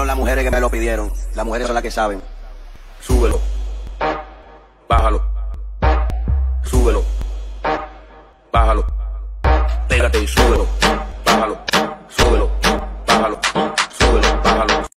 Son las mujeres que me lo pidieron. Las mujeres son las que saben. Súbelo. Bájalo. Súbelo. Bájalo. Pégate y súbelo.